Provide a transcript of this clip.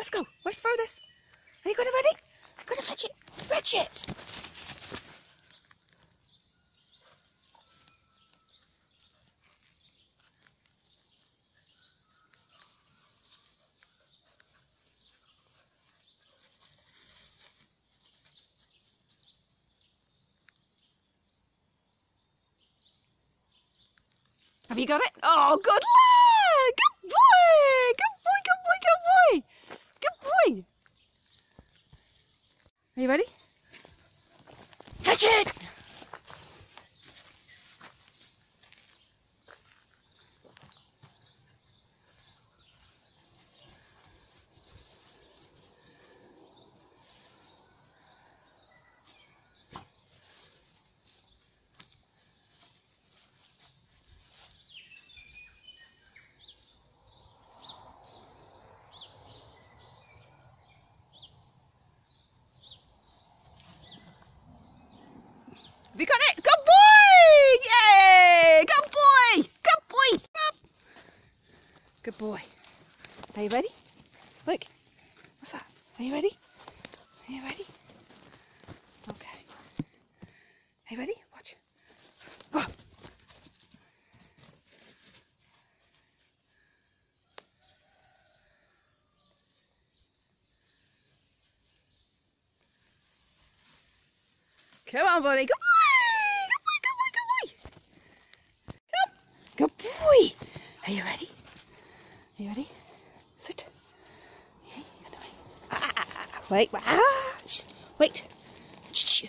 Let's go, where's furthest? Are you going to ready? Going to fetch it. Fetch it. Have you got it? Oh, good lad! Good boy! Good boy, good boy, good boy! Good boy! Are you ready? Catch it! Good boy! Yay! Good boy! Good boy! Good boy. Are you ready? Look. What's that? Are you ready? Are you ready? Okay. Are you ready? Watch. Go. on. Come on, buddy. Good boy. Are you ready? Are you ready? Sit. Yeah, you're gonna ah, wait. Ah, ah, ah, wait. Ah, wait. Shh.